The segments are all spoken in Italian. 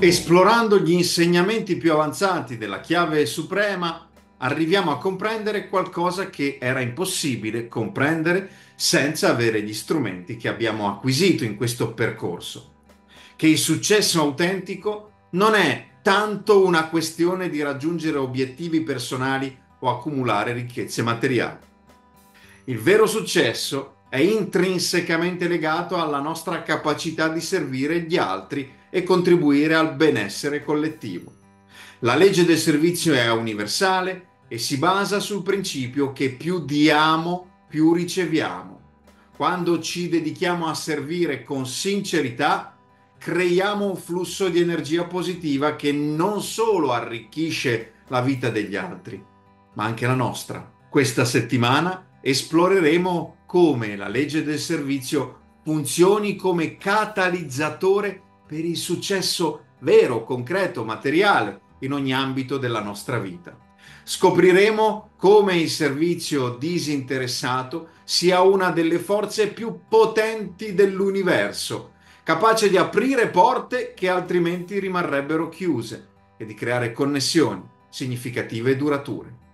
Esplorando gli insegnamenti più avanzati della chiave suprema, arriviamo a comprendere qualcosa che era impossibile comprendere senza avere gli strumenti che abbiamo acquisito in questo percorso. Che il successo autentico non è tanto una questione di raggiungere obiettivi personali o accumulare ricchezze materiali. Il vero successo è intrinsecamente legato alla nostra capacità di servire gli altri e contribuire al benessere collettivo. La legge del servizio è universale e si basa sul principio che più diamo, più riceviamo. Quando ci dedichiamo a servire con sincerità, creiamo un flusso di energia positiva che non solo arricchisce la vita degli altri, ma anche la nostra. Questa settimana esploreremo come la legge del servizio funzioni come catalizzatore per il successo vero, concreto, materiale in ogni ambito della nostra vita. Scopriremo come il servizio disinteressato sia una delle forze più potenti dell'universo, capace di aprire porte che altrimenti rimarrebbero chiuse e di creare connessioni significative e durature.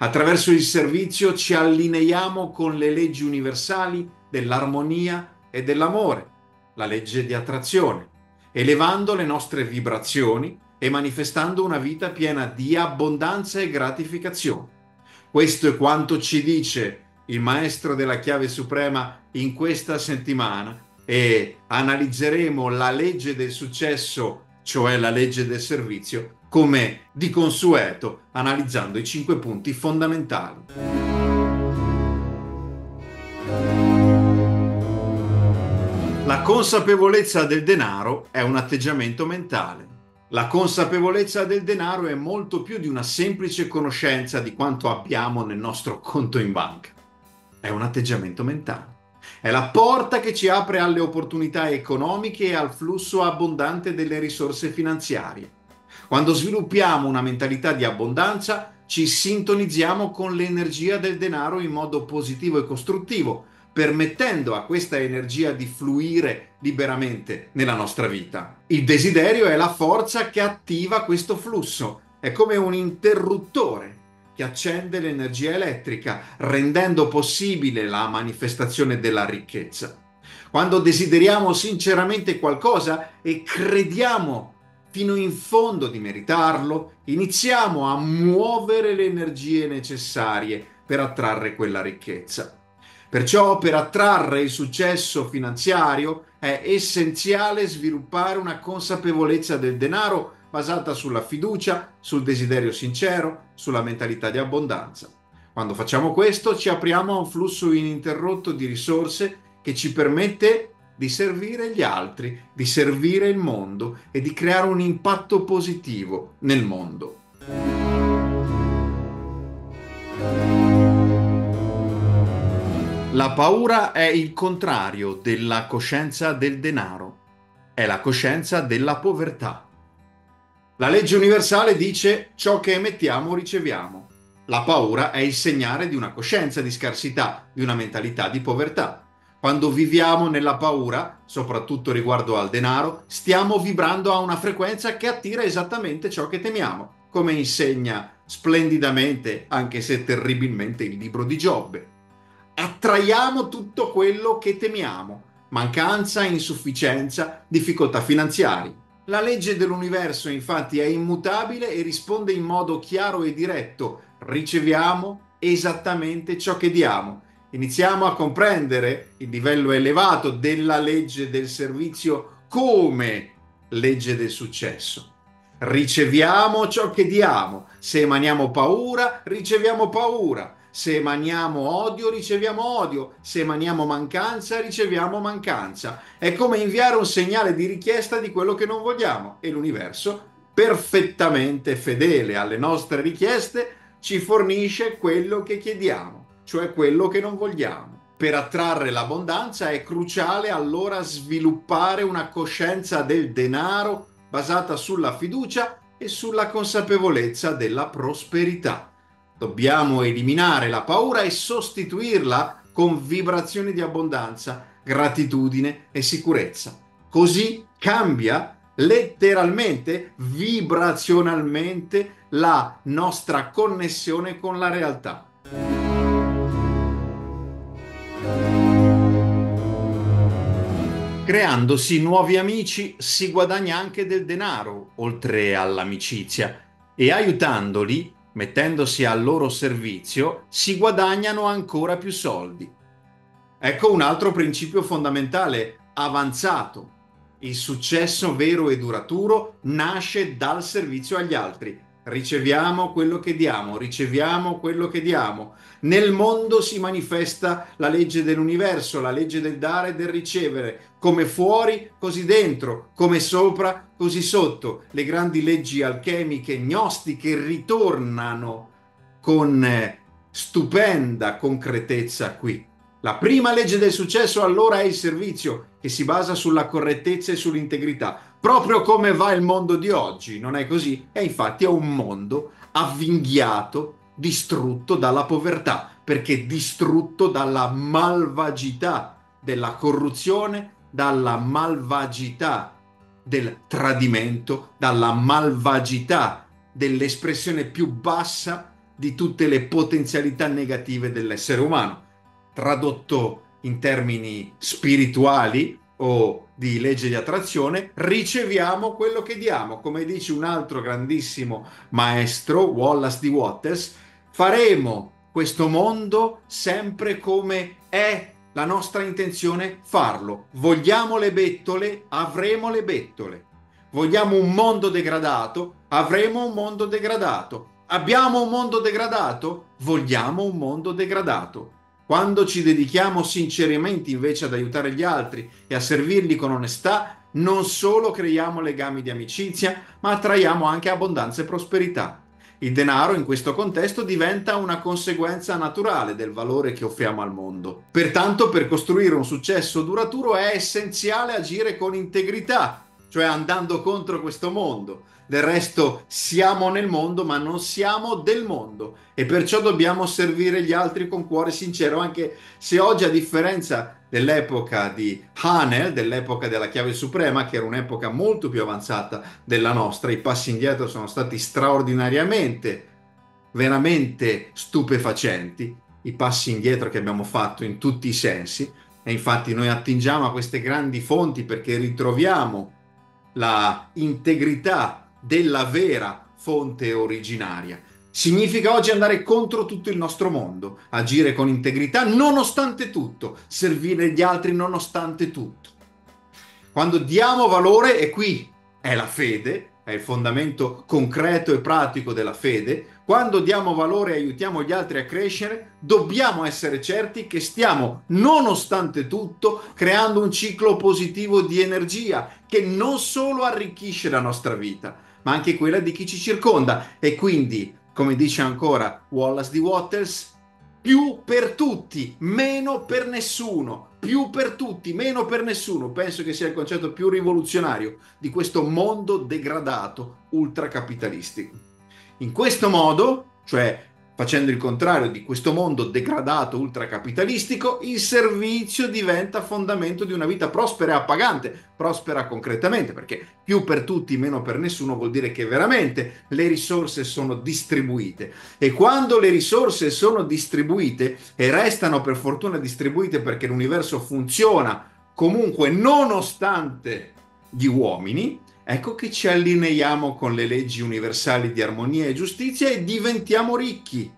Attraverso il servizio ci allineiamo con le leggi universali dell'armonia e dell'amore, la legge di attrazione, elevando le nostre vibrazioni e manifestando una vita piena di abbondanza e gratificazione. Questo è quanto ci dice il maestro della chiave suprema in questa settimana e analizzeremo la legge del successo, cioè la legge del servizio, come di consueto, analizzando i cinque punti fondamentali. La consapevolezza del denaro è un atteggiamento mentale. La consapevolezza del denaro è molto più di una semplice conoscenza di quanto abbiamo nel nostro conto in banca. È un atteggiamento mentale. È la porta che ci apre alle opportunità economiche e al flusso abbondante delle risorse finanziarie. Quando sviluppiamo una mentalità di abbondanza, ci sintonizziamo con l'energia del denaro in modo positivo e costruttivo, permettendo a questa energia di fluire liberamente nella nostra vita. Il desiderio è la forza che attiva questo flusso, è come un interruttore che accende l'energia elettrica, rendendo possibile la manifestazione della ricchezza. Quando desideriamo sinceramente qualcosa e crediamo fino in fondo di meritarlo, iniziamo a muovere le energie necessarie per attrarre quella ricchezza. Perciò per attrarre il successo finanziario è essenziale sviluppare una consapevolezza del denaro basata sulla fiducia, sul desiderio sincero, sulla mentalità di abbondanza. Quando facciamo questo ci apriamo a un flusso ininterrotto di risorse che ci permette di servire gli altri, di servire il mondo e di creare un impatto positivo nel mondo. La paura è il contrario della coscienza del denaro, è la coscienza della povertà. La legge universale dice ciò che emettiamo riceviamo. La paura è il segnale di una coscienza di scarsità, di una mentalità di povertà. Quando viviamo nella paura, soprattutto riguardo al denaro, stiamo vibrando a una frequenza che attira esattamente ciò che temiamo, come insegna splendidamente, anche se terribilmente, il libro di Giobbe attraiamo tutto quello che temiamo, mancanza, insufficienza, difficoltà finanziarie. La legge dell'universo infatti è immutabile e risponde in modo chiaro e diretto, riceviamo esattamente ciò che diamo. Iniziamo a comprendere il livello elevato della legge del servizio come legge del successo. Riceviamo ciò che diamo. Se emaniamo paura, riceviamo paura. Se emaniamo odio, riceviamo odio. Se emaniamo mancanza, riceviamo mancanza. È come inviare un segnale di richiesta di quello che non vogliamo e l'universo, perfettamente fedele alle nostre richieste, ci fornisce quello che chiediamo, cioè quello che non vogliamo. Per attrarre l'abbondanza è cruciale allora sviluppare una coscienza del denaro basata sulla fiducia e sulla consapevolezza della prosperità. Dobbiamo eliminare la paura e sostituirla con vibrazioni di abbondanza, gratitudine e sicurezza. Così cambia letteralmente, vibrazionalmente la nostra connessione con la realtà. Creandosi nuovi amici si guadagna anche del denaro, oltre all'amicizia, e aiutandoli, mettendosi al loro servizio, si guadagnano ancora più soldi. Ecco un altro principio fondamentale, avanzato. Il successo vero e duraturo nasce dal servizio agli altri riceviamo quello che diamo, riceviamo quello che diamo. Nel mondo si manifesta la legge dell'universo, la legge del dare e del ricevere, come fuori, così dentro, come sopra, così sotto. Le grandi leggi alchemiche, gnostiche ritornano con eh, stupenda concretezza qui. La prima legge del successo allora è il servizio, che si basa sulla correttezza e sull'integrità proprio come va il mondo di oggi, non è così? E infatti è un mondo avvinghiato, distrutto dalla povertà, perché distrutto dalla malvagità della corruzione, dalla malvagità del tradimento, dalla malvagità dell'espressione più bassa di tutte le potenzialità negative dell'essere umano. Tradotto in termini spirituali, o di legge di attrazione, riceviamo quello che diamo. Come dice un altro grandissimo maestro, Wallace di Waters, faremo questo mondo sempre come è la nostra intenzione farlo. Vogliamo le bettole, avremo le bettole. Vogliamo un mondo degradato, avremo un mondo degradato. Abbiamo un mondo degradato, vogliamo un mondo degradato. Quando ci dedichiamo sinceramente invece ad aiutare gli altri e a servirli con onestà, non solo creiamo legami di amicizia, ma attraiamo anche abbondanza e prosperità. Il denaro in questo contesto diventa una conseguenza naturale del valore che offriamo al mondo. Pertanto per costruire un successo duraturo è essenziale agire con integrità, cioè andando contro questo mondo. Del resto siamo nel mondo, ma non siamo del mondo. E perciò dobbiamo servire gli altri con cuore sincero, anche se oggi a differenza dell'epoca di Hanel, dell'epoca della chiave suprema, che era un'epoca molto più avanzata della nostra, i passi indietro sono stati straordinariamente, veramente stupefacenti, i passi indietro che abbiamo fatto in tutti i sensi, e infatti noi attingiamo a queste grandi fonti perché ritroviamo la integrità della vera fonte originaria. Significa oggi andare contro tutto il nostro mondo, agire con integrità nonostante tutto, servire gli altri nonostante tutto. Quando diamo valore, e qui è la fede, è il fondamento concreto e pratico della fede, quando diamo valore e aiutiamo gli altri a crescere, dobbiamo essere certi che stiamo, nonostante tutto, creando un ciclo positivo di energia che non solo arricchisce la nostra vita, ma anche quella di chi ci circonda. E quindi, come dice ancora Wallace di Waters, più per tutti, meno per nessuno, più per tutti, meno per nessuno. Penso che sia il concetto più rivoluzionario di questo mondo degradato ultracapitalistico. In questo modo, cioè Facendo il contrario di questo mondo degradato ultracapitalistico, il servizio diventa fondamento di una vita prospera e appagante, prospera concretamente, perché più per tutti, meno per nessuno vuol dire che veramente le risorse sono distribuite. E quando le risorse sono distribuite e restano per fortuna distribuite perché l'universo funziona comunque nonostante gli uomini, ecco che ci allineiamo con le leggi universali di armonia e giustizia e diventiamo ricchi.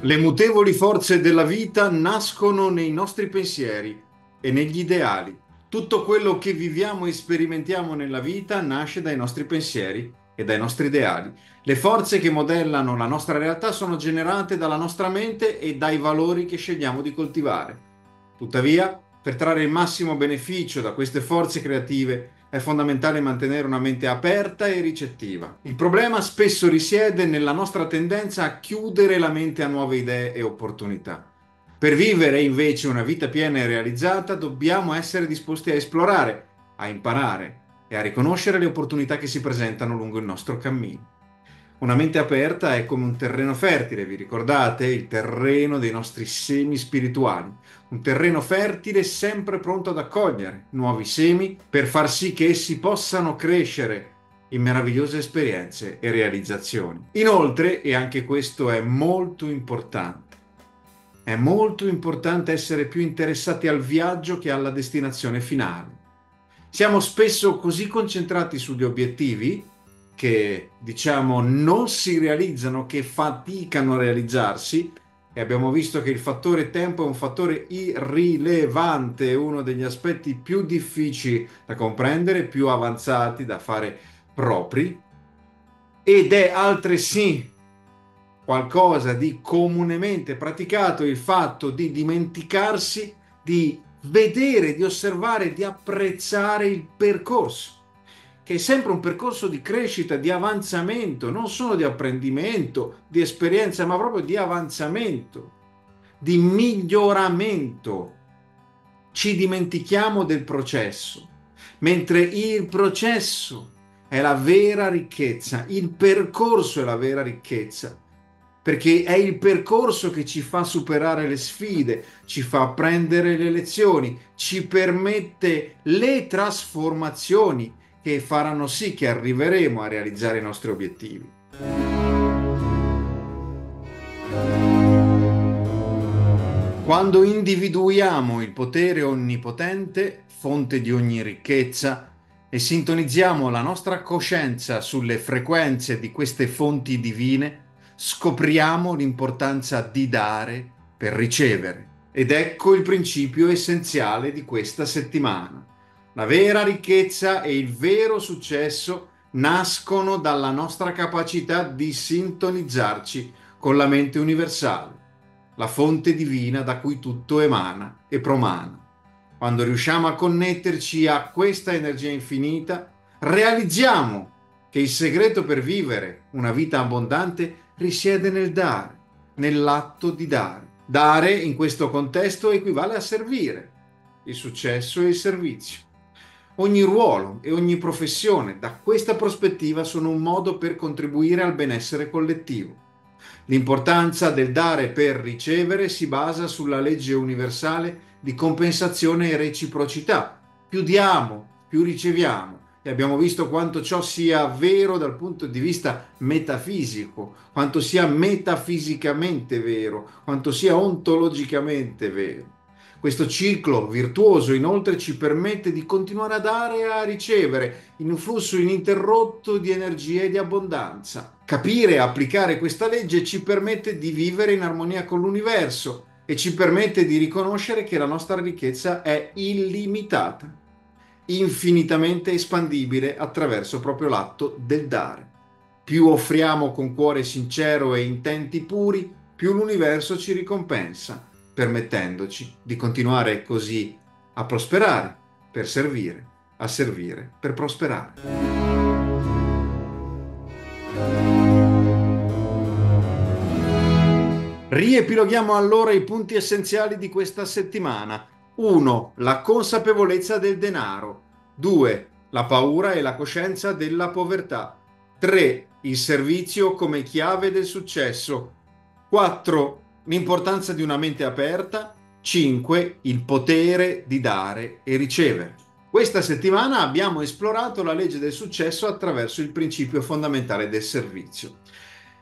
Le mutevoli forze della vita nascono nei nostri pensieri e negli ideali. Tutto quello che viviamo e sperimentiamo nella vita nasce dai nostri pensieri e dai nostri ideali. Le forze che modellano la nostra realtà sono generate dalla nostra mente e dai valori che scegliamo di coltivare. Tuttavia, per trarre il massimo beneficio da queste forze creative è fondamentale mantenere una mente aperta e ricettiva. Il problema spesso risiede nella nostra tendenza a chiudere la mente a nuove idee e opportunità. Per vivere invece una vita piena e realizzata dobbiamo essere disposti a esplorare, a imparare e a riconoscere le opportunità che si presentano lungo il nostro cammino. Una mente aperta è come un terreno fertile, vi ricordate? Il terreno dei nostri semi spirituali. Un terreno fertile sempre pronto ad accogliere nuovi semi per far sì che essi possano crescere in meravigliose esperienze e realizzazioni. Inoltre, e anche questo è molto importante, è molto importante essere più interessati al viaggio che alla destinazione finale. Siamo spesso così concentrati sugli obiettivi che diciamo non si realizzano, che faticano a realizzarsi. E abbiamo visto che il fattore tempo è un fattore irrilevante, uno degli aspetti più difficili da comprendere, più avanzati da fare propri. Ed è altresì qualcosa di comunemente praticato il fatto di dimenticarsi di vedere, di osservare, di apprezzare il percorso che è sempre un percorso di crescita, di avanzamento, non solo di apprendimento, di esperienza, ma proprio di avanzamento, di miglioramento. Ci dimentichiamo del processo, mentre il processo è la vera ricchezza, il percorso è la vera ricchezza, perché è il percorso che ci fa superare le sfide, ci fa prendere le lezioni, ci permette le trasformazioni che faranno sì che arriveremo a realizzare i nostri obiettivi. Quando individuiamo il potere onnipotente, fonte di ogni ricchezza, e sintonizziamo la nostra coscienza sulle frequenze di queste fonti divine, scopriamo l'importanza di dare per ricevere. Ed ecco il principio essenziale di questa settimana. La vera ricchezza e il vero successo nascono dalla nostra capacità di sintonizzarci con la mente universale, la fonte divina da cui tutto emana e promana. Quando riusciamo a connetterci a questa energia infinita, realizziamo che il segreto per vivere una vita abbondante risiede nel dare, nell'atto di dare. Dare in questo contesto equivale a servire, il successo e il servizio. Ogni ruolo e ogni professione da questa prospettiva sono un modo per contribuire al benessere collettivo. L'importanza del dare per ricevere si basa sulla legge universale di compensazione e reciprocità. Più diamo, più riceviamo. E abbiamo visto quanto ciò sia vero dal punto di vista metafisico, quanto sia metafisicamente vero, quanto sia ontologicamente vero. Questo ciclo virtuoso inoltre ci permette di continuare a dare e a ricevere in un flusso ininterrotto di energia e di abbondanza. Capire e applicare questa legge ci permette di vivere in armonia con l'universo e ci permette di riconoscere che la nostra ricchezza è illimitata, infinitamente espandibile attraverso proprio l'atto del dare. Più offriamo con cuore sincero e intenti puri, più l'universo ci ricompensa permettendoci di continuare così a prosperare per servire, a servire per prosperare. Riepiloghiamo allora i punti essenziali di questa settimana. 1. La consapevolezza del denaro. 2. La paura e la coscienza della povertà. 3. Il servizio come chiave del successo. 4 l'importanza di una mente aperta, 5. Il potere di dare e ricevere. Questa settimana abbiamo esplorato la legge del successo attraverso il principio fondamentale del servizio.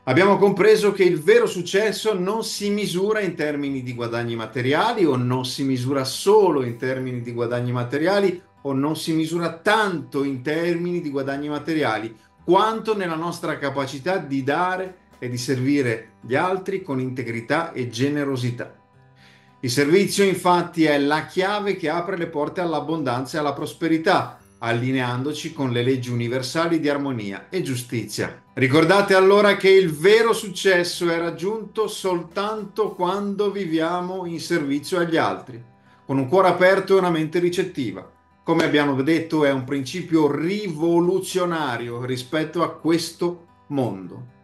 Abbiamo compreso che il vero successo non si misura in termini di guadagni materiali o non si misura solo in termini di guadagni materiali o non si misura tanto in termini di guadagni materiali quanto nella nostra capacità di dare e di servire gli altri con integrità e generosità. Il servizio infatti è la chiave che apre le porte all'abbondanza e alla prosperità, allineandoci con le leggi universali di armonia e giustizia. Ricordate allora che il vero successo è raggiunto soltanto quando viviamo in servizio agli altri, con un cuore aperto e una mente ricettiva. Come abbiamo detto è un principio rivoluzionario rispetto a questo mondo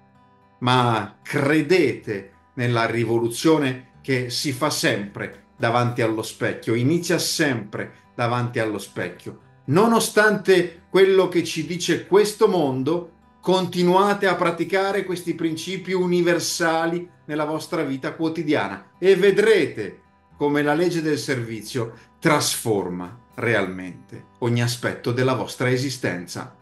ma credete nella rivoluzione che si fa sempre davanti allo specchio, inizia sempre davanti allo specchio. Nonostante quello che ci dice questo mondo, continuate a praticare questi principi universali nella vostra vita quotidiana e vedrete come la legge del servizio trasforma realmente ogni aspetto della vostra esistenza.